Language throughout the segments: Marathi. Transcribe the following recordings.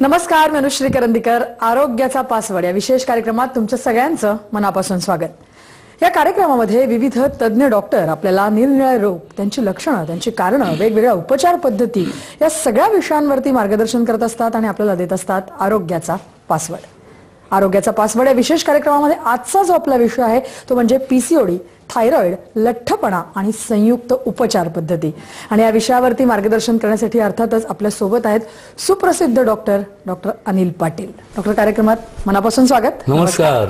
नमस्कार मनुश्री करंदीकर. आरोग्याचा पासवर्ड या विशेष कार्यक्रमात तुमच्या सगळ्यांचं मनापासून स्वागत. या कार्यक्रमामध्ये विविध तज्ज्ञ डॉक्टर आपल्याला निरनिळे रोग त्यांची लक्षणं त्यांची कारणं वेगवेगळ्या उपचार पद्धती या सगळ्या विषयांवरती मार्गदर्शन करत असतात आणि आपल्याला देत असतात आरोग्याचा पासवर्ड. आरोग्याचा पासवर्ड या विशेष कार्यक्रमामध्ये आजचा जो आपला विषय आहे तो म्हणजे पीसीओडी थायरॉइड लठ्ठपणा आणि संयुक्त उपचार पद्धती. आणि या विषयावरती मार्गदर्शन करण्यासाठी अर्थातच आपल्यासोबत आहेत सुप्रसिद्ध doctor doctor Anil Patil. Doctor कार्यक्रमात मनापासून स्वागत. नमस्कार.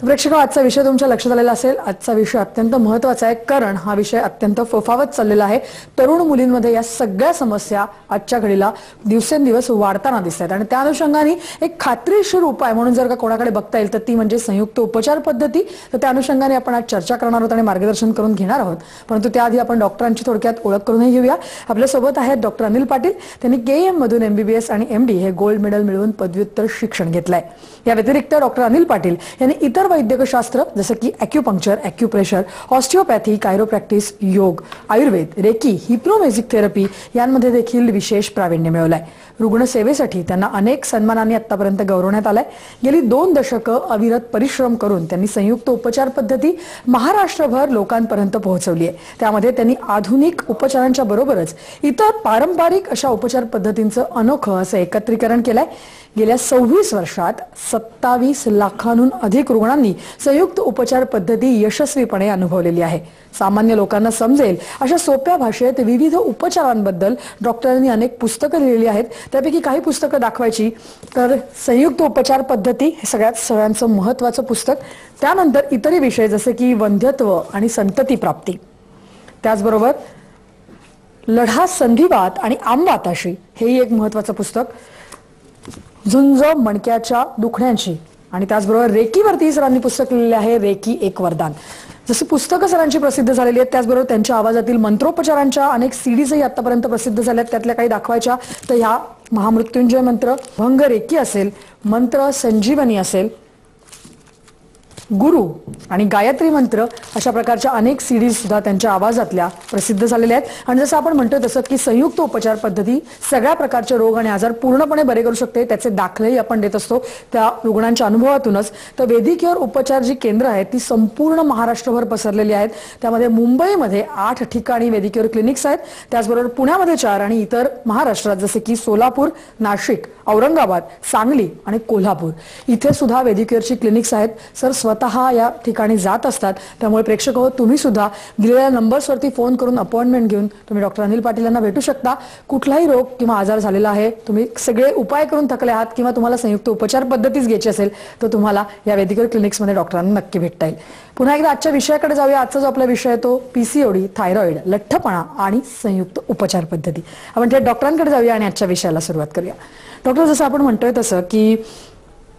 तर प्रेक्षक आजचा विषय तुमच्या लक्षात आलेला असेल. आजचा विषय अत्यंत महत्त्वाचा आहे कारण हा विषय अत्यंत फोफावत चाललेला आहे. तरुण मुलींमध्ये या सगळ्या समस्या आजच्या घडीला दिवसेंदिवस वाढताना दिसत आहेत. आणि त्या अनुषंगाने एक खात्रीशीर उपाय म्हणून जर का कोणाकडे बघता येईल तर ती म्हणजे संयुक्त उपचार पद्धती. तर त्या अनुषंगाने आपण आज चर्चा करणार आहोत आणि मार्गदर्शन करून घेणार आहोत. परंतु त्याआधी आपण डॉक्टरांची थोडक्यात ओळख करूनही घेऊया. आपल्यासोबत आहेत डॉक्टर अनिल पाटील. त्यांनी के एम मधून एमबीबीएस आणि एमडी हे गोल्ड मेडल मिळवून पदव्युत्तर शिक्षण घेतलंय. या व्यतिरिक्त डॉक्टर अनिल पाटील यांनी इतर वैद्यकशास्त्र जसं की अॅक्युपंक्चर अॅक्युप्रेशर ऑस्टिओपॅथी कायरोप्रॅक्टिस योग आयुर्वेद रेकी हिप्नोमेझिक थेरपी यांमध्ये देखील विशेष प्रावीण्य मिळवलंय. रुग्णसेवेसाठी त्यांना अनेक सन्मानांनी आतापर्यंत गौरवण्यात आलंय. गेली दोन दशकं अविरत परिश्रम करून त्यांनी संयुक्त उपचार पद्धती महाराष्ट्रभर लोकांपर्यंत पोहोचवली आहे. त्यामध्ये त्यांनी आधुनिक उपचारांच्या बरोबरच इतर पारंपरिक अशा उपचार पद्धतींचं अनोखं असं एकत्रीकरण केलंय. गेल्या सव्वीस वर्षात सत्तावीस लाखांहून अधिक रुग्णांनी संयुक्त उपचार पद्धती यशस्वीपणे अनुभवलेली आहे. सामान्य लोकांना समजेल अशा सोप्या भाषेत विविध उपचारांबद्दल डॉक्टरांनी अनेक पुस्तकं लिहिली आहेत. त्यापैकी काही पुस्तकं दाखवायची. तर संयुक्त उपचार पद्धती हे सगळ्यात सगळ्यांचं महत्वाचं पुस्तक. त्यानंतर इतरही विषय जसे की वंध्यत्व आणि संतती प्राप्ती. त्याचबरोबर लढा संधिवात आणि आमवाताशी हेही एक महत्वाचं पुस्तक. झुंज मणक्याच्या दुखण्याची. आणि त्याचबरोबर रेकीवरती सरांनी पुस्तक लिहिलेले आहे रेकी एक वरदान. जशी पुस्तकं सरांची प्रसिद्ध झालेली आहेत त्याचबरोबर त्यांच्या आवाजातील मंत्रोपचारांच्या अनेक सीडीजही आतापर्यंत प्रसिद्ध झाल्या आहेत त्यातल्या काही दाखवायच्या तर ह्या महामृत्युंजय मंत्र भंग रेकी असेल मंत्र संजीवनी असेल गुरु आणि गायत्री मंत्र अशा प्रकारच्या अनेक सिडीज सुद्धा त्यांच्या आवाजातल्या प्रसिद्ध झालेल्या आहेत. आणि जसं आपण म्हणतो तसं की संयुक्त उपचार पद्धती सगळ्या प्रकारचे रोग आणि आजार पूर्णपणे बरे करू शकते. त्याचे दाखलेही आपण देत असतो त्या रुग्णांच्या अनुभवातूनच. तर वैद्यकीय उपचार जी केंद्र आहेत ती संपूर्ण महाराष्ट्रभर पसरलेली आहेत. त्यामध्ये मुंबईमध्ये आठ ठिकाणी वैद्यकीय क्लिनिक्स आहेत. त्याचबरोबर पुण्यामध्ये चार आणि इतर महाराष्ट्रात जसे की सोलापूर नाशिक औरंगाबाद सांगली आणि कोल्हापूर. इथे सुद्धा वैद्यकीयची क्लिनिक्स आहेत. सर स्वतः या ठिकाणी जात असतात. त्यामुळे प्रेक्षक हो तुम्ही सुद्धा दिलेल्या नंबर्सवरती फोन करून अपॉइंटमेंट घेऊन तुम्ही डॉक्टर अनिल पाटील यांना भेटू शकता. कुठलाही रोग किंवा आजार झालेला आहे तुम्ही सगळे उपाय करून थकले आहात किंवा तुम्हाला संयुक्त उपचार पद्धतीच घ्यायची असेल तर तुम्हाला या वेदिकल क्लिनिक्समध्ये डॉक्टरांना नक्की भेटता येईल. पुन्हा एकदा आजच्या विषयाकडे जाऊया. आजचा जो आपला विषय आहे तो पीसीओडी थायरॉइड लठ्ठपणा आणि संयुक्त उपचार पद्धती. आपण थेट डॉक्टरांकडे जाऊया आणि आजच्या विषयाला सुरुवात करूया. डॉक्टर जसं आपण म्हणतोय तसं की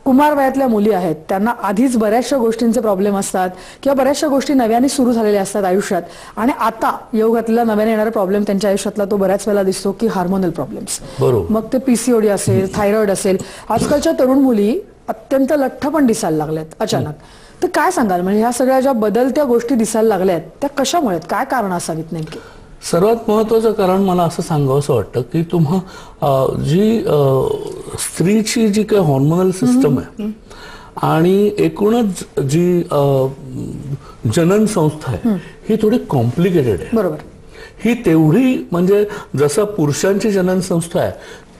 कुमार वयातल्या मुली आहेत. त्यांना आधीच बऱ्याचशा गोष्टींचे प्रॉब्लेम असतात किंवा बऱ्याचशा गोष्टी नव्याने सुरू झालेल्या असतात आयुष्यात. आणि आता योग घातलेला नव्याने येणारा प्रॉब्लेम त्यांच्या आयुष्यातला तो बऱ्याच वेळेला दिसतो की हार्मोनल प्रॉब्लेम्स मग ते पीसीओडी असेल थायरॉइड असेल. आजकालच्या तरुण मुली अत्यंत लठ्ठ पण दिसायला लागल्यात अचानक. तर काय सांगाल? म्हणजे ह्या सगळ्या ज्या बदलत्या गोष्टी दिसायला लागल्यात त्या कशामुळे? काय कारण असावीत नेमके? सर्वात महत्वाचं कारण मला असं सांगावंसं वाटतं की तुम्हा जी स्त्रीची जी काही हॉर्मोनल सिस्टम आहे आणि एकूणच जी जनन संस्था आहे ही थोडी कॉम्प्लिकेटेड आहे. बरोबर. ही तेवढी म्हणजे जसं पुरुषांची जनन संस्था आहे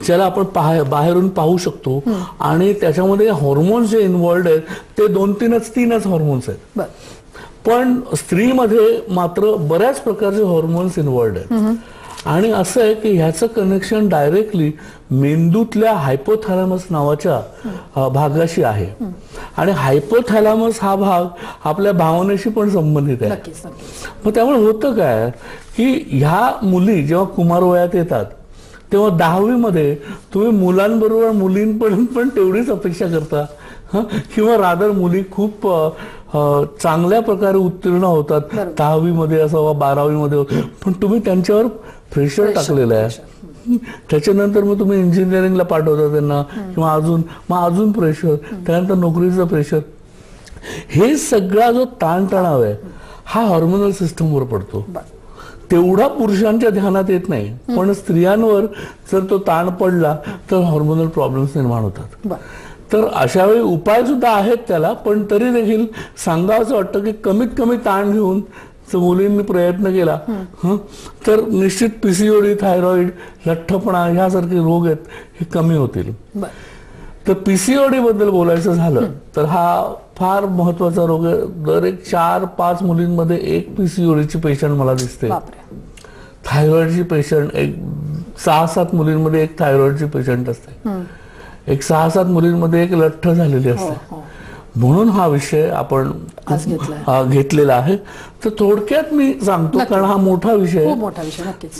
ज्याला आपण पाह- बाहेरून पाहू शकतो आणि त्याच्यामध्ये हॉर्मोन्स जे इन्व्हॉल्ड आहेत ते दोन तीनच तीनच हॉर्मोन्स आहेत. पण स्त्रीमध्ये मात्र बऱ्याच प्रकारचे हॉर्मोन्स इन्व्हॉल्ड आहेत. आणि असं आहे की ह्याचं कनेक्शन डायरेक्टली मेंदूतल्या हायपोथॅलॅमस नावाच्या भागाशी आहे. आणि हायपोथॅलॅमस हा भाग आपल्या भावनेशी पण संबंधित आहे. मग त्यामुळे होतं काय की ह्या मुली जेव्हा कुमार वयात येतात तेव्हा दहावीमध्ये तुम्ही मुलांबरोबर मुलींपर्यंत पण तेवढीच अपेक्षा करता? किंवा रादर मुली खूप चांगल्या प्रकारे उत्तीर्ण होतात. दहावीमध्ये असावा बारावीमध्ये हो. पण तुम्ही त्यांच्यावर प्रेशर टाकलेलं आहे. त्याच्यानंतर मग तुम्ही इंजिनिअरिंगला पाठवता त्यांना. किंवा अजून मग अजून प्रेशर त्यानंतर नोकरीचं प्रेशर हे सगळा जो ताणतणाव आहे हा हॉर्मोनल सिस्टमवर पडतो. तेवढा पुरुषांच्या ध्यानात येत नाही. पण स्त्रियांवर जर तो ताण पडला तर हॉर्मोनल प्रॉब्लेम्स निर्माण होतात. तर अशा वेळी उपाय सुद्धा आहेत त्याला पण तरी देखील सांगावं वाटतं की कमीत कमी ताण घेऊन जर मुलींनी प्रयत्न केला तर निश्चित पीसीओडी थायरॉइड लठ्ठपणा ह्यासारखे रोग आहेत हे कमी होतील. तर पीसीओडी बद्दल बोलायचं झालं तर हा फार महत्त्वाचा रोग आहे. दर एक चार पाच मुलींमध्ये एक पीसीओडीची पेशंट मला दिसते. थायरॉइडची पेशंट एक सहा सात मुलींमध्ये एक थायरॉइडची पेशंट असते. एक सहा सात मुलींमध्ये एक लठ्ठ झालेली हो असते. हो. म्हणून हा विषय आपण घेतलेला आहे. तर थोडक्यात मी सांगतो कारण हा मोठा विषय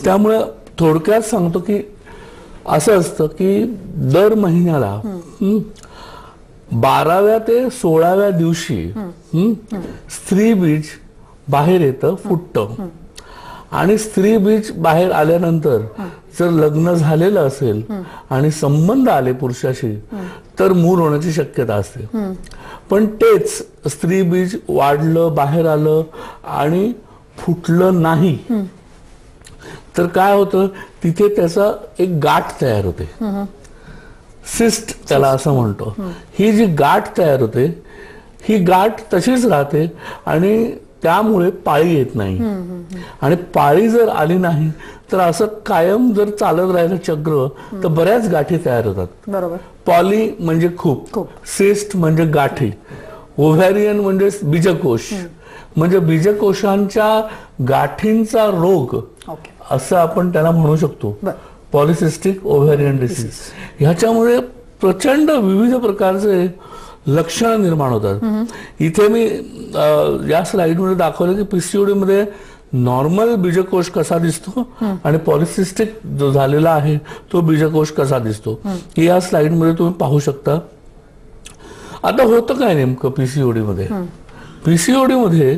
त्यामुळे थोडक्यात सांगतो की असं असतं की दर महिन्याला बाराव्या ते सोळाव्या दिवशी स्त्री बीज बाहेर येतं फुटतं. आणि स्त्री बीज बाहेर आल्यानंतर जर लग्न झालेलं असेल आणि संबंध आले पुरुषाशी तर मूल होण्याची शक्यता असते. पण तेच स्त्री बीज वाढलं बाहेर आलं आणि फुटलं नाही तर काय होतं तिथे त्याचा एक गाठ तयार होते. सिस्ट त्याला असं म्हणतो. ही जी गाठ तयार होते ही गाठ तशीच राहते आणि त्यामुळे पाळी येत नाही. आणि पाळी जर आली नाही तर असं कायम जर चालत राहिलं चक्र तर बऱ्याच गाठी तयार होतात. बरोबर. पॉली म्हणजे खूप. सिस्ट म्हणजे गाठी ओव्हॅरियन म्हणजे बीजकोश. म्हणजे बीजकोशांच्या गाठींचा रोग ओके. असं आपण त्याला म्हणू शकतो. पॉलिसिस्टिक ओव्हॅरियन डिसीज ह्याच्यामुळे प्रचंड विविध प्रकारचे लक्षणं निर्माण होतात. इथे मी या स्लाइडमध्ये दाखवलं की पीसीओडी मध्ये नॉर्मल बीजकोश कसा दिसतो आणि पॉलिसिस्टिक जो झालेला आहे तो बीजकोश कसा दिसतो. हे या स्लाइडमध्ये तुम्ही पाहू शकता. आता होतं काय नेमकं पीसीओडी मध्ये? पीसीओडी मध्ये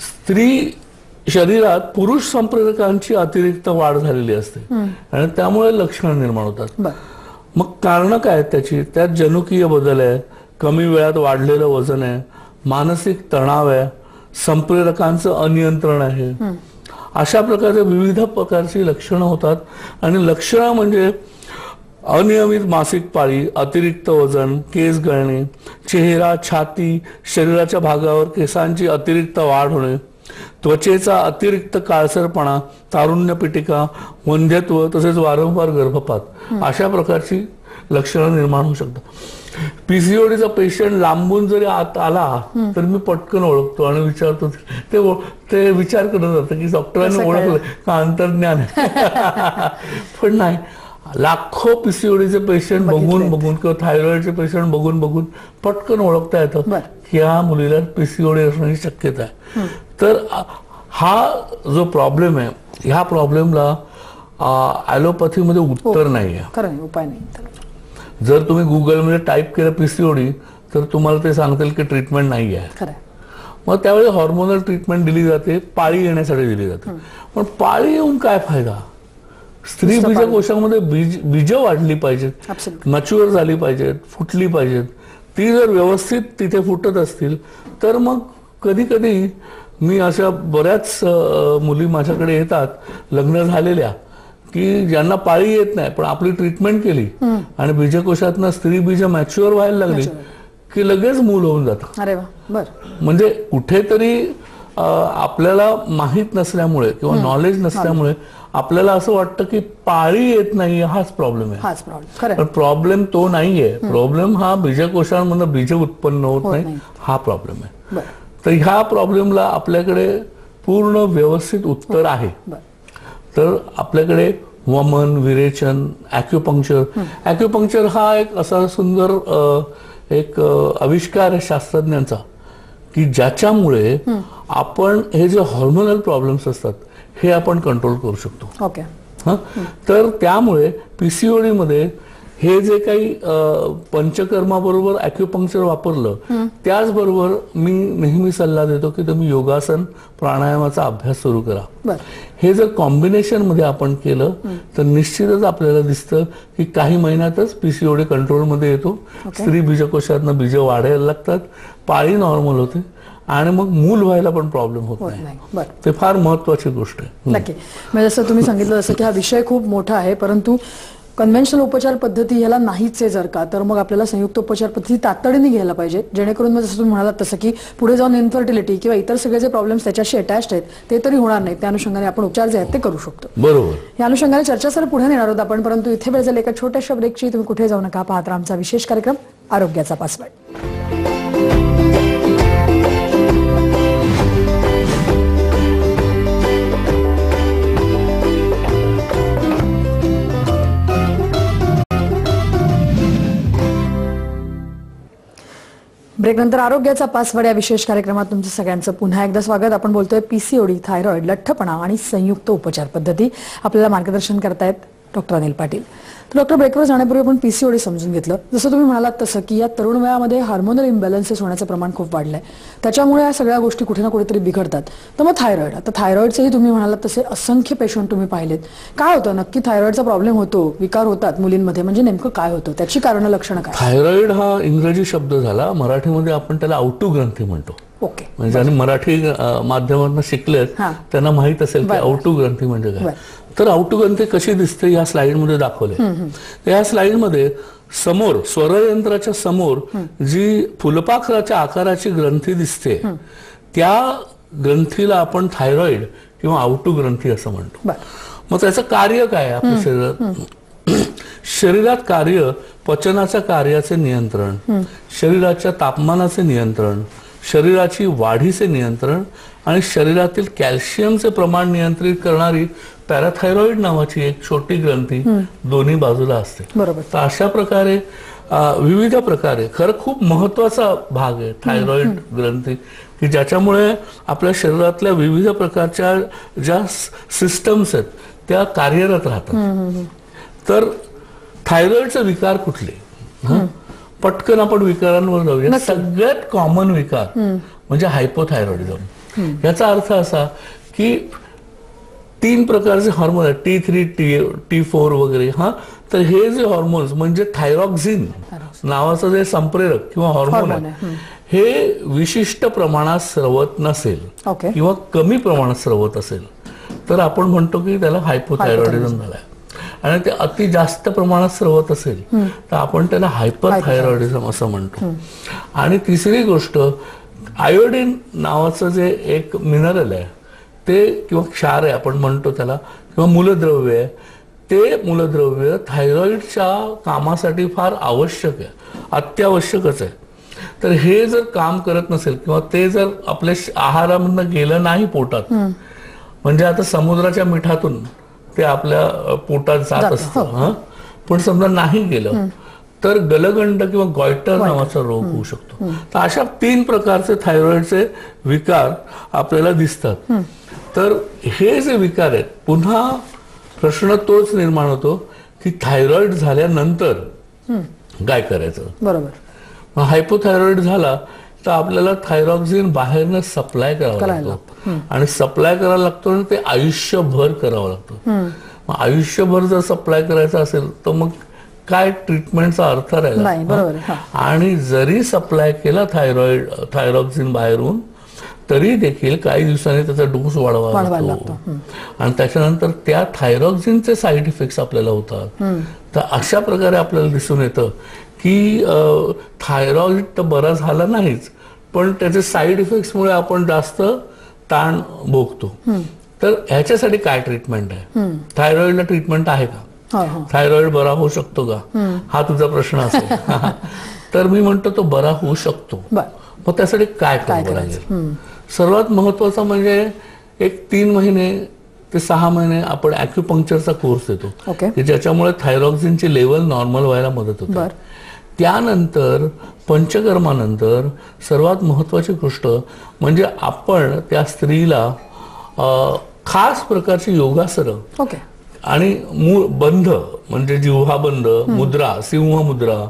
स्त्री शरीरात पुरुष संप्रेरकांची अतिरिक्त वाढ झालेली असते. आणि त्यामुळे लक्षणं निर्माण होतात. मग कारण काय त्याची? त्यात जनुकीय बदल आहे कमी वेळात वाढलेलं वजन आहे मानसिक तणाव आहे संप्रेरकांचं अनियंत्रण आहे. अशा प्रकारचे विविध प्रकारची लक्षणं होतात. आणि लक्षणं म्हणजे अनियमित मासिक पाळी अतिरिक्त वजन केस गळणे चेहरा छाती शरीराच्या भागावर केसांची अतिरिक्त वाढ होणे त्वचेचा अतिरिक्त काळसरपणा तारुण्य पिटिका वंध्यत्व तसेच वारंवार गर्भपात अशा प्रकारची लक्षणं निर्माण होऊ शकतात. पीसीओडीचा पेशंट लांबून जरी आत आला तर मी पटकन ओळखतो आणि विचारतो. ते ते विचार करत जातं की डॉक्टरांनी? ओळखलं का अंतर्ज्ञान? आहे पण नाही. लाखो पीसीओडीचे पेशंट बघून. बघून किंवा थायरॉइडचे पेशंट बघून बघून पटकन ओळखता येतं. की ह्या मुलीला पीसीओडी असण्याची शक्यता आहे तर हा जो प्रॉब्लेम आहे ह्या प्रॉब्लेमला ॲलोपॅथीमध्ये उत्तर नाही आहे उपाय नाही. जर तुम्ही गुगलमध्ये टाईप केलं पीसीओडी तर तुम्हाला ते सांगतील की ट्रीटमेंट नाही आहे. मग त्यावेळी हॉर्मोनल ट्रीटमेंट दिली जाते पाळी येण्यासाठी दिली जाते पण पाळी येऊन काय फायदा स्त्री नुसतं बीजकोशामध्ये बीज बीज वाढली पाहिजेत. मच्युअर झाली पाहिजेत फुटली पाहिजेत. ती जर व्यवस्थित तिथे फुटत असतील तर मग कधी कधी मी अशा बऱ्याच मुली माझ्याकडे येतात लग्न झालेल्या की ज्यांना पाळी येत नाही पण आपली ट्रीटमेंट केली आणि बीजकोशातनं स्त्री बीज मॅच्युअर व्हायला लागली. की लगेच मूल होऊन जातं. म्हणजे कुठेतरी आपल्याला माहीत नसल्यामुळे किंवा नॉलेज नसल्यामुळे आपल्याला असं वाटतं की पाळी येत नाही हाच प्रॉब्लेम आहे. हाच प्रॉब्लेम पण आहे. प्रॉब्लेम तो नाहीये. प्रॉब्लेम हा बीजकोशांमधून बीज उत्पन्न होत नाही. हा प्रॉब्लेम आहे. तर ह्या प्रॉब्लेमला आपल्याकडे पूर्ण व्यवस्थित उत्तर आहे. बर. तर आपल्याकडे वमन विरेचन ॲक्युपंक्चर ॲक्युपंक्चर हा एक असा सुंदर एक आविष्कार आहे शास्त्रज्ञांचा की ज्याच्यामुळे आपण हे जे हॉर्मोनल प्रॉब्लेम्स असतात हे आपण कंट्रोल करू शकतो. ओके हं? तर त्यामुळे पीसीओडी मध्ये हे जे काही पंचकर्माबरोबर अॅक्युपंक्चर वापरलं त्याचबरोबर मी नेहमी सल्ला देतो की तुम्ही योगासन प्राणायामाचा अभ्यास सुरू करा. हे जर कॉम्बिनेशनमध्ये आपण केलं तर निश्चितच आपल्याला दिसतं की काही महिन्यातच पीसीओडी कंट्रोलमध्ये येतो. स्त्री बीजकोशातनं बीज वाढायला लागतात. पाळी नॉर्मल होते. आणि मग मूल व्हायला पण प्रॉब्लेम होत नाही. नाही. ते फार महत्वाची गोष्ट आहे. नक्की. म्हणजे जसं तुम्ही सांगितलं जसं की हा विषय खूप मोठा आहे परंतु कन्व्हेन्शनल उपचार पद्धती ह्याला नाहीच आहे जर का तर मग आपल्याला संयुक्त उपचार पद्धती तातडीने घ्यायला पाहिजे. जेणेकरून मग जसं तुम्ही म्हणालात तसं की पुढे जाऊन इन्फर्टिलिटी किंवा इतर सगळे जे प्रॉब्लेम्स त्याच्याशी अटॅच्ड आहेत ते तरी होणार नाहीत. त्या अनुषंगाने आपण उपचार जे आहेत ते करू शकतो. बरोबर. या अनुषंगाने चर्चा सर पुढे नेणार आहोत आपण परंतु इथे वेळ झाली एका छोट्याशा ब्रेकची तुम्ही कुठे जाऊ नका पाहत आमचा विशेष कार्यक्रम आरोग्याचा पासवर्ड ब्रेकनंतर आरोग्याचा पासवर्ड या विशेष कार्यक्रमात तुमचं सगळ्यांचं पुन्हा एकदा स्वागत. आपण बोलतोय पीसीओडी थायरॉइड लठ्ठपणा आणि संयुक्त उपचार पद्धती. आपल्याला मार्गदर्शन करतायत डॉक्टर अनिल पाटील. तर डॉक्टर ब्रेकवर जाण्यापूर्वी आपण पीसीओडी समजून घेतलं. जसं तुम्ही म्हणालात तसं की या तरुण वयामध्ये हार्मोनल इम्बॅलन्सेस होण्याचं प्रमाण खूप वाढलंय. त्याच्यामुळे या सगळ्या गोष्टी कुठे ना कुठेतरी बिघडतात. तर मग थायरॉइड आता थायरॉइडचेही तुम्ही म्हणालात तसे असंख्य पेशंट तुम्ही पाहिलेत. काय होतं? नक्की थायरॉइडचा प्रॉब्लेम होतो? विकार होतात मुलींमध्ये. म्हणजे नेमकं काय होतं? त्याची कारणं लक्षणं काय? थायरॉइड हा इंग्रजी शब्द झाला. मराठीमध्ये आपण त्याला आउटू ग्रंथी म्हणतो. ओके. म्हणजे ज्यांनी मराठी अ, माध्यमातून शिकलेत. हा. त्यांना माहीत असेल की. आउटू ग्रंथी म्हणजे काय. तर आउटू ग्रंथी कशी दिसते या स्लाइडमध्ये दाखवले तर या स्लाइडमध्ये समोर स्वरयंत्राच्या समोर जी फुलपाखराच्या आकाराची ग्रंथी दिसते त्या ग्रंथीला आपण थायरॉइड किंवा आउटू ग्रंथी असं म्हणतो. मग त्याचं कार्य काय आपल्या शरीरात? शरीरात कार्य पचनाच्या कार्याचे नियंत्रण शरीराच्या तापमानाचे नियंत्रण शरीराची वाढीचे नियंत्रण आणि शरीरातील कॅल्शियमचे प्रमाण नियंत्रित करणारी पॅराथायरॉइड नावाची एक छोटी ग्रंथी दोन्ही बाजूला असते. बरोबर. तर अशा प्रकारे विविध प्रकारे खरं खूप महत्त्वाचा भाग आहे थायरॉइड ग्रंथी की ज्याच्यामुळे आपल्या शरीरातल्या विविध प्रकारच्या ज्या सिस्टम्स आहेत त्या कार्यरत राहतात. तर थायरॉइडचे विकार कुठले? पटकन आपण विकारांवर जाऊया. सगळ्यात कॉमन विकार म्हणजे हायपोथायरॉइडिझम याचा अर्थ असा की तीन प्रकारचे हॉर्मोन आहेत. T three T T four वगैरे हा? तर हे जे हॉर्मोन्स म्हणजे थायरॉक्झिन नावाचं जे संप्रेरक किंवा हॉर्मोन आहे हे विशिष्ट प्रमाणात स्रवत नसेल किंवा कमी प्रमाणात स्रवत असेल तर आपण म्हणतो की त्याला हायपोथायरॉइडिझम झालाय. आणि ते अति जास्त प्रमाणात स्रवत असेल तर आपण त्याला हायपर थायरॉइडिझम असं म्हणतो. आणि तिसरी गोष्ट आयोडीन नावाचं जे एक मिनरल आहे ते किंवा क्षार आहे आपण म्हणतो त्याला किंवा मूलद्रव्य आहे ते मूलद्रव्य थायरॉइडच्या कामासाठी फार आवश्यक आहे अत्यावश्यकच आहे. तर हे जर काम करत नसेल किंवा ते जर आपल्या आहारामधनं गेलं नाही पोटात म्हणजे आता समुद्राच्या मिठातून ते आपल्या पोटात जात असतं हं? पण समजा नाही गेलं तर गलगंड किंवा गॉयटर नावाचा रोग होऊ शकतो. तर अशा तीन प्रकारचे थायरॉइडचे विकार आपल्याला दिसतात. तर हे जे विकार आहेत पुन्हा प्रश्न तोच निर्माण होतो की थायरॉइड झाल्यानंतर काय करायचं? बरोबर. मग हायपोथायरॉइड झाला तर आपल्याला थायरॉक्झिन बाहेरनं सप्लाय करावा लागतो. आणि सप्लाय करायला लागतो आणि ते आयुष्यभर करावं लागतं. मग आयुष्यभर जर सप्लाय करायचं असेल तर मग काय ट्रीटमेंटचा अर्थ राहिला? आणि जरी सप्लाय केला थायरॉइड थायरॉक्झिन बाहेरून तरी देखील काही दिवसांनी त्याचा डोस वाढवावा वाढवायला लागतो. आणि त्याच्यानंतर त्या थायरॉक्झिनचे साईड इफेक्ट्स आपल्याला होतात. तर अशा प्रकारे आपल्याला दिसून येतं की थायरॉइड तर बरा झाला नाहीच पण त्याचे साईड इफेक्ट्समुळे आपण जास्त ताण भोगतो. तर ह्याच्यासाठी काय ट्रीटमेंट आहे? थायरॉइडला ट्रीटमेंट आहे का? हो हो. थायरॉइड बरा होऊ शकतो का? हा तुझा प्रश्न असेल. तर मी म्हणतो तो बरा होऊ शकतो. मग त्यासाठी काय करावं लागेल सर्वात महत्वाचं म्हणजे एक तीन महिने ते सहा महिने आपण अॅक्युपंक्चरचा कोर्स देतो. की ज्याच्यामुळे थायरॉक्झिनची लेवल नॉर्मल व्हायला मदत होते. त्यानंतर पंचकर्मानंतर सर्वात महत्वाची गोष्ट म्हणजे आपण त्या स्त्रीला खास प्रकारची योगासनं आणि मूळ बंध म्हणजे जिव्हा बंध मुद्रा सिंह मुद्रा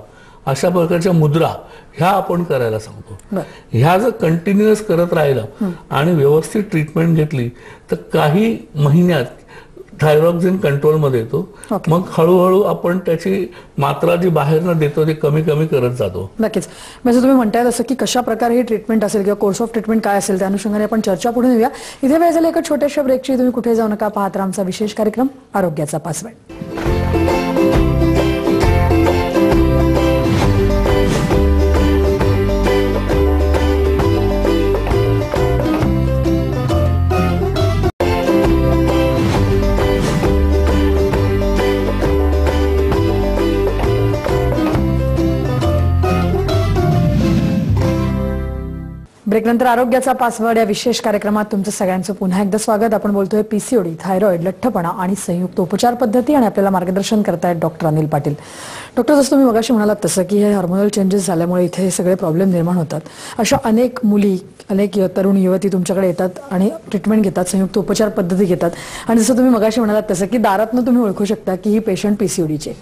अशा प्रकारच्या मुद्रा ह्या आपण करायला सांगतो. ह्या जर कंटिन्युअस करत राहिला आणि व्यवस्थित ट्रीटमेंट घेतली तर काही महिन्यात थायरॉक्सिन कंट्रोलमध्ये येतो. मग हळूहळू आपण त्याची मात्रा जी बाहेरनं देतो ती कमी कमी करत जातो. नक्कीच. म्हणजे तुम्ही म्हणताय तसं की कशा प्रकारे ही ट्रीटमेंट असेल किंवा कोर्स ऑफ ट्रीटमेंट काय असेल त्या अनुषंगाने आपण चर्चा पुढे नेऊया. इथे वेळ झाली एका छोट्याशा ब्रेकची तुम्ही कुठे जाऊ नका पाहत आमचा विशेष कार्यक्रम आरोग्याचा पासवर्ड ब्रेकनंतर आरोग्याचा पासवर्ड या विशेष कार्यक्रमात तुमचं सगळ्यांचं पुन्हा एकदा स्वागत. आपण बोलतोय पीसीओडी थायरॉइड लठ्ठपणा आणि संयुक्त उपचार पद्धती आणि आपल्याला मार्गदर्शन करतायत डॉक्टर अनिल पाटील. डॉक्टर जसं तुम्ही मगाशी म्हणालात तसं की हे हार्मोनल चेंजेस झाल्यामुळे इथे हे सगळे प्रॉब्लेम निर्माण होतात. अशा अनेक मुली अनेक तरुण युवती तुमच्याकडे येतात आणि ट्रीटमेंट घेतात संयुक्त उपचार पद्धती घेतात. आणि जसं तुम्ही मगाशी म्हणालात तसं की दारातनं तुम्ही ओळखू शकता की ही पेशंट पीसीओडीचे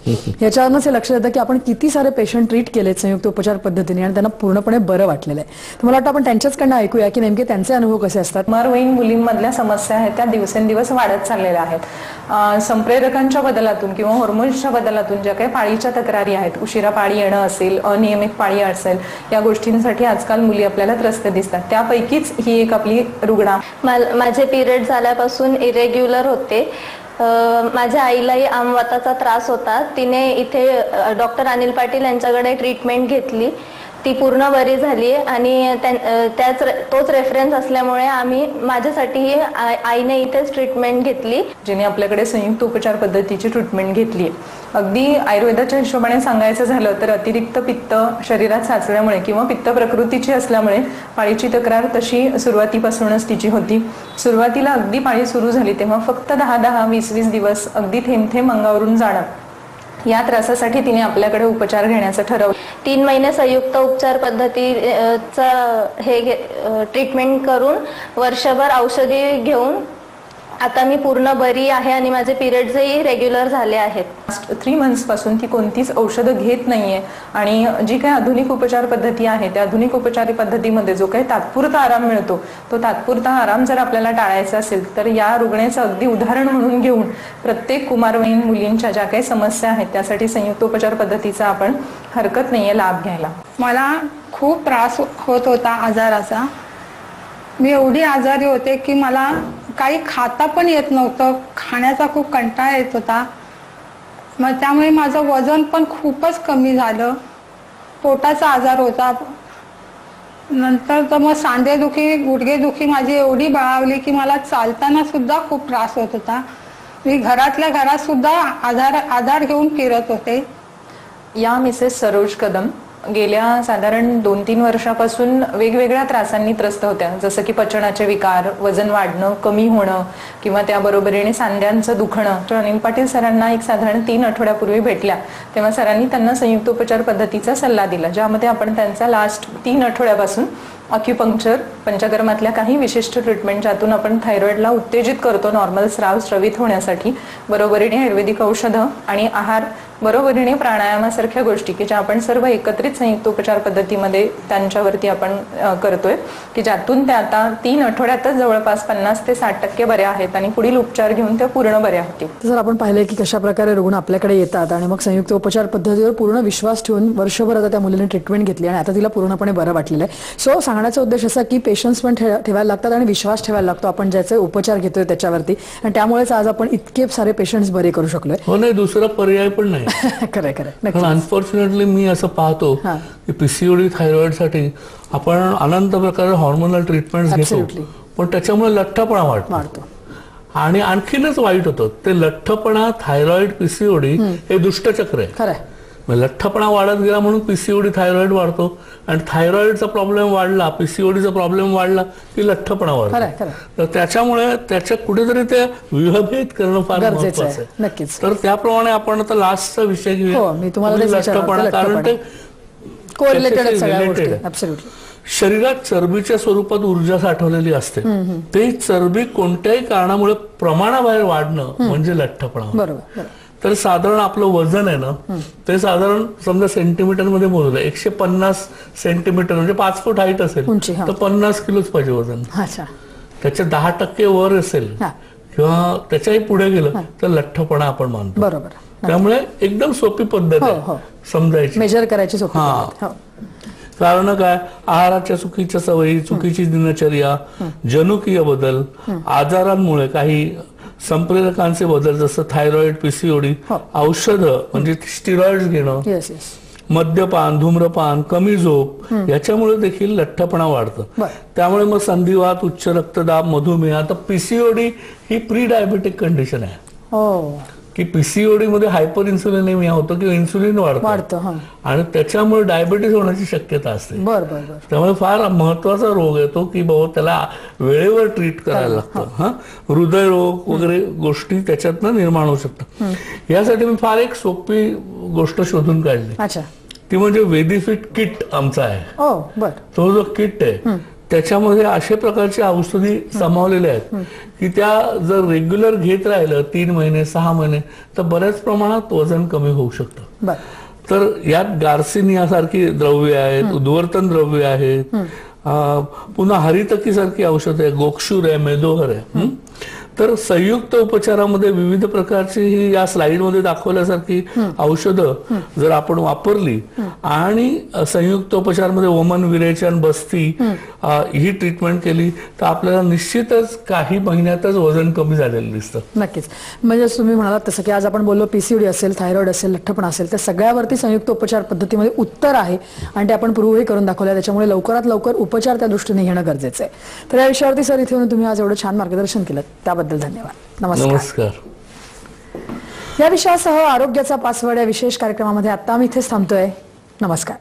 याच्यावरच हे लक्ष येतं की आपण किती सारे पेशंट ट्रीट केलेत संयुक्त उपचार पद्धतीने आणि त्यांना पूर्णपणे बरं वाटलेलं आहे. तर मला वाटतं आपण त्यांच्याचकडनं ऐकूया की नेमके त्यांचे अनुभव कसे असतात. कुमारवयीन मुलींमधल्या समस्या आहेत त्या दिवसेंदिवस वाढत चाललेल्या आहेत. संप्रेरकांच्या बदलातून किंवा हॉर्मोन्सच्या बदलातून ज्या काही पाळीच्या तक्रारी आहेत उशिरा पाळी येणं असेल अनियमित पाळी असेल या गोष्टींसाठी आजकाल मुली आपल्याला त्रस्त दिसतात. त्यापैकीच ही एक आपली रुग्णा माझे पिरियड झाल्यापासून इरेग्युलर होते. माझ्या आईलाही आमवाताचा त्रास होता. तिने इथे डॉक्टर अनिल पाटील यांच्याकडे ट्रीटमेंट घेतली. ती पूर्ण बरी झाली आणि त्यां- त्याच तोच रेफरन्स असल्यामुळे आम्ही माझ्यासाठीही आ- आईने इथेच ट्रीटमेंट घेतली. जिने आपल्याकडे संयुक्त उपचार पद्धतीची ट्रीटमेंट घेतली. अगदी आयुर्वेदाच्या हिशोबाने सांगायचं झालं तर अतिरिक्त पित्त शरीरात साचल्यामुळे किंवा पित्त प्रकृतीची असल्यामुळे पाळीची तक्रार तशी सुरुवातीपासूनच तिची होती. सुरुवातीला अगदी पाळी सुरू झाली तेव्हा फक्त दहा दहा वीस वीस दिवस अगदी थेंब थेंब अंगावरून जाणं. या त्रासासाठी तिने आपल्याकडे उपचार घेण्याचं ठरवलं. तीन महिने संयुक्त उपचार पद्धतीचा हे ट्रीटमेंट करून वर्षभर औषधी घेऊन आता मी पूर्ण बरी आहे आणि माझे पिरियड्सही रेग्युलर झाले आहेत. थ्री मंथ्सपासून ती कोणतीच औषधं घेत नाहीये. आणि जी काही आधुनिक उपचार पद्धती आहे त्या आधुनिक उपचार पद्धतीमध्ये जो काही तात्पुरता आराम मिळतो तो तात्पुरता आराम जर आपल्याला टाळायचा असेल तर या रुग्णेचं अगदी उदाहरण म्हणून घेऊन प्रत्येक कुमारवयीन मुलींच्या ज्या काही समस्या आहेत त्यासाठी संयुक्त उपचार पद्धतीचा आपण हरकत नाहीये लाभ घ्यायला. मला खूप त्रास होत होता आजाराचा. मी एवढी आजारी होते की मला काही खाता पण येत नव्हतं. खाण्याचा खूप कंटाळा येत होता. मग त्यामुळे माझं वजन पण खूपच कमी झालं. पोटाचा आजार होता. नंतर तर मग सांधेदुखी गुडघेदुखी माझी एवढी बळावली की मला चालताना सुद्धा खूप त्रास होत होता. मी घरातल्या घरात सुद्धा आधार आधार घेऊन फिरत होते. या मिसेस सरोज कदम गेल्या साधारण दोन तीन वर्षापासून वेगवेगळ्या त्रासांनी त्रस्त होत्या. जसं की पचनाचे विकार वजन वाढणं कमी होणं किंवा त्याबरोबरीने सांध्यांचं दुखणं. तर अनिल पाटील सरांना एक साधारण तीन आठवड्यापूर्वी भेटल्या. तेव्हा सरांनी त्यांना संयुक्त उपचार पद्धतीचा सल्ला दिला ज्यामध्ये आपण त्यांचा लास्ट तीन आठवड्यापासून अक्युपंक्चर पंचकर्मातल्या काही विशिष्ट ट्रीटमेंट ज्यातून आपण थायरॉइडला उत्तेजित करतो नॉर्मल स्राव स्रवित होण्यासाठी बरोबरीने आयुर्वेदिक औषधं आणि आहार बरोबरीने प्राणायामासारख्या गोष्टी की ज्या आपण सर्व एकत्रित संयुक्त उपचार पद्धतीमध्ये त्यांच्यावरती आपण करतोय की ज्यातून त्या आता तीन आठवड्यातच जवळपास पन्नास ते साठ टक्के बऱ्या आहेत आणि पुढील उपचार घेऊन त्या पूर्ण बऱ्या होतील. जर आपण पाहिलं की कशा प्रकारे रुग्ण आपल्याकडे येतात आणि मग संयुक्त उपचार पद्धतीवर पूर्ण विश्वास ठेवून वर्षभर आता त्या मुलीने ट्रीटमेंट घेतली आणि आता तिला पूर्णपणे बरं वाटलेलं आहे. सो सांगण्याचा उद्देश असा की पेशन्स पण ठेवायला लागतात आणि विश्वास ठेवायला लागतो. आपण ज्याचे उपचार घेतोय त्याच्यावरती. आणि त्यामुळेच आज आपण इतके सारे पेशंट्स बरे करू शकलोय. हो नाही दुसरा पर्याय पण नाही. पण नक्की अनफॉर्च्युनेटली मी असं पाहतो. की पीसीओडी थायरॉइडसाठी आपण अनंत प्रकारे हॉर्मोनल ट्रीटमेंट घेतो. पण त्याच्यामुळे लठ्ठपणा वाढतो. आणि आणखीनच वाईट होतं ते लठ्ठपणा थायरॉइड पीसीओडी हे. दुष्टचक्र आहे. लठ्ठपणा वाढत गेला म्हणून पीसीओडी थायरॉइड वाढतो. आणि थायरॉइडचा प्रॉब्लेम वाढला पीसीओडीचा प्रॉब्लेम वाढला की लठ्ठपणा वाढतो. तर त्याच्यामुळे त्याच्या कुठेतरी ते विभेद करणं फार गरजेचं महत्वाचं आहे. नक्कीच. तर त्याप्रमाणे आपण आता लास्टचा विषय घेऊया. हो, म्हणजे लठ्ठपणा कारण ते शरीरात चरबीच्या स्वरूपात ऊर्जा साठवलेली असते. ते चरबी कोणत्याही कारणामुळे प्रमाणाबाहेर वाढणं म्हणजे लठ्ठपणा. बरोबर. तर साधारण आपलं वजन आहे ना ते साधारण समजा सेंटीमीटरमध्ये मोजलं एकशे पन्नास सेंटीमीटर म्हणजे पाच फूट हाईट असेल. तर पन्नास किलोच पाहिजे वजन. त्याच्या दहा टक्के वर असेल किंवा त्याच्याही पुढे गेलं तर लठ्ठपणा आपण मानतो. बरोबर. त्यामुळे एकदम सोपी पद्धत हो, आहे. हो. समजायची. मेजर करायची सोपी हा. हो. कारण काय? आहाराच्या चुकीच्या सवयी चुकीची दिनचर्या जनुकीय बदल आजारांमुळे काही संप्रेरकांचे बदल जसं थायरॉइड पीसीओडी हो. औषधं म्हणजे स्टिरॉइड घेणं मद्यपान धूम्रपान कमी झोप याच्यामुळे देखील लठ्ठपणा वाढतं. त्यामुळे मग संधिवात उच्च रक्तदाब मधुमेह आता पीसीओडी ही प्री डायबेटिक कंडिशन आहे. हो. की पीसीओडी मध्ये हायपर इन्सुलिनेमिया होतं किंवा इन्सुलिन वाढतं. वाढतं आणि त्याच्यामुळे डायबिटीस होण्याची शक्यता असते. त्यामुळे फार महत्त्वाचा रोग आहे तो की बाबा त्याला वेळेवर ट्रीट करायला लागतं हा. हृदयरोग वगैरे गोष्टी त्याच्यातनं निर्माण होऊ शकतात. यासाठी मी फार एक सोपी गोष्ट शोधून काढली. ती म्हणजे वेदीफिट किट आमचा आहे. तो जो किट आहे त्याच्यामध्ये अशा प्रकारची औषधी सामावलेल्या आहेत की त्या जर रेग्युलर घेत राहिलं तीन महिने सहा महिने तर बऱ्याच प्रमाणात वजन कमी होऊ शकतं. तर यात गार्सिनिया सारखी द्रव्य आहेत उद्वर्तन द्रव्य आहेत. पुन्हा हरितकी सारखी औषध आहे गोक्षूर आहे मेदोहर आहे? तर संयुक्त उपचारामध्ये विविध प्रकारची ही या स्लाइडमध्ये दाखवल्यासारखी औषधं जर आपण वापरली आणि संयुक्त उपचारमध्ये ओमन विरेचन बस्ती ही ट्रीटमेंट केली तर आपल्याला निश्चितच काही महिन्यातच वजन कमी झालेलं दिसतं. नक्कीच. म्हणजे तुम्ही म्हणालात तसं की आज आपण बोललो पीसीओडी असेल थायरॉइड असेल लठ्ठपणा असेल त्या सगळ्यावरती संयुक्त उपचार पद्धतीमध्ये उत्तर आहे आणि ते आपण पूर्वही करून दाखवलं त्याच्यामुळे लवकरात लवकर उपचार त्या दृष्टीने घेणं गरजेचं आहे. तर या विषयावरती सर इथे तुम्ही आज एवढं छान मार्गदर्शन केलं त्याबद्दल धन्यवाद. नमस्कार. नमस्कार. या विषयासह आरोग्याचा पासवर्ड या विशेष कार्यक्रमामध्ये आता आम्ही इथेच थांबतोय. नमस्कार.